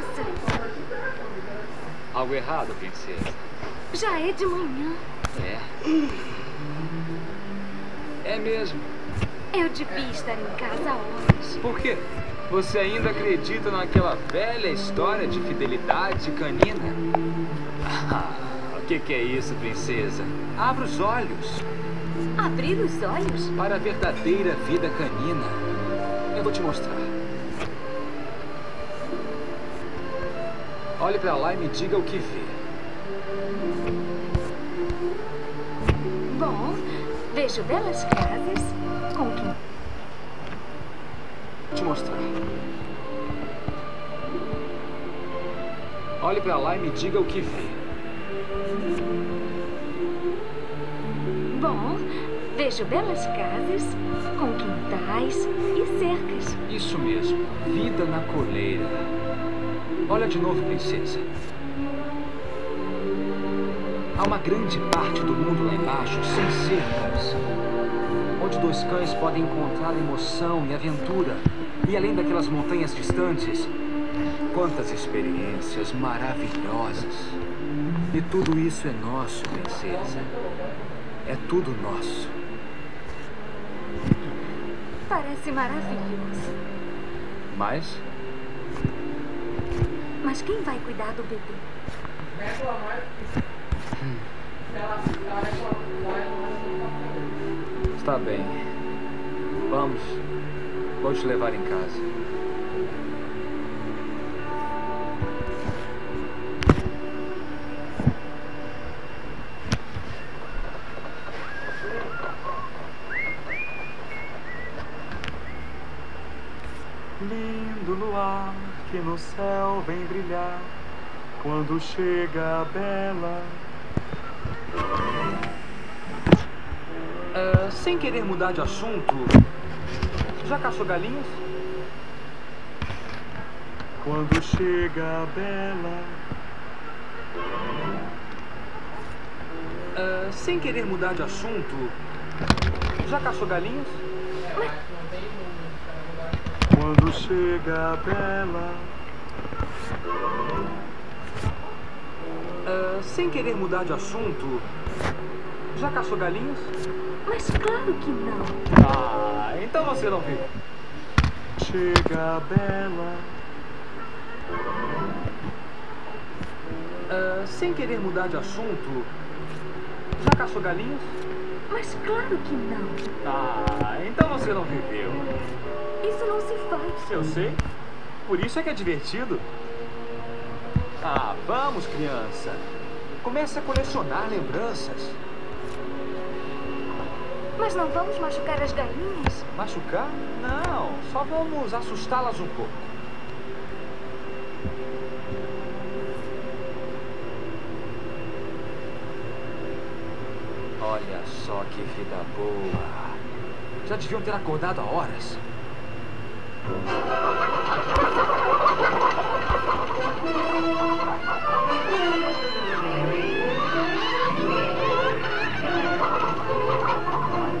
nossa, Algo errado, princesa. já é de manhã. É. É mesmo. Eu devia estar em casa horas. Por quê? Você ainda acredita naquela velha história de fidelidade canina? Ah, o que, que é isso, princesa? Abra os olhos Abrir os olhos? para a verdadeira vida canina. Eu vou te mostrar. Olhe para lá e me diga o que vê. Bom, vejo belas casas com quem Vou te mostrar. Olhe para lá e me diga o que vê. Bom, vejo belas casas com quintais e cercas. Isso mesmo, vida na coleira. Olha de novo, princesa. Há uma grande parte do mundo lá embaixo sem cercas, onde dois cães podem encontrar emoção e aventura. E além daquelas montanhas distantes, quantas experiências maravilhosas. E tudo isso é nosso, princesa. É tudo nosso. Parece maravilhoso. Mas Mas quem vai cuidar do bebê? Está bem. Vamos. Vou te levar em casa. No céu vem brilhar quando chega a bela. Ah, sem querer mudar de assunto, já caçou galinhas? Quando chega a bela. Ah, sem querer mudar de assunto, já caçou galinhas? Quando chega a bela. Ah, sem querer mudar de assunto, já caçou galinhas? Mas claro que não. Ah, então você não viu. Chega a bela. Ah, sem querer mudar de assunto, já caçou galinhas? Mas claro que não. Ah, então você não viveu. Isso não se faz. Eu sei. Por isso é que é divertido. Ah, vamos, criança. Comece a colecionar lembranças. Mas não vamos machucar as galinhas? Machucar? Não, só vamos assustá-las um pouco. Olha só que vida boa. Já deviam ter acordado há horas.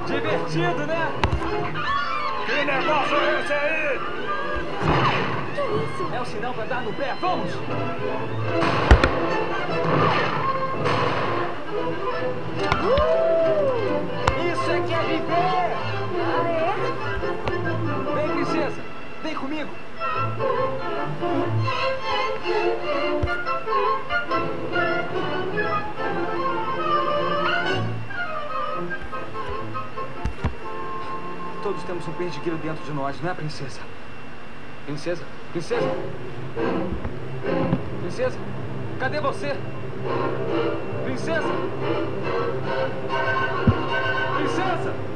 Divertido, né? Que negócio é esse aí? Que isso? É o sinal para dar no pé. Vamos! Isso é que é viver! Ah, é? Vem, princesa! Vem comigo! Todos temos um perdigueiro dentro de nós, não é, princesa? Princesa? Princesa? Princesa? Cadê você? Princesa? Princesa?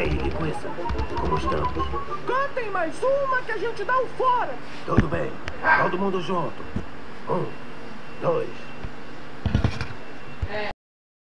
Aí, linguiça? Como estamos? Cantem mais uma que a gente dá o fora. Tudo bem. Todo mundo junto. Um, dois,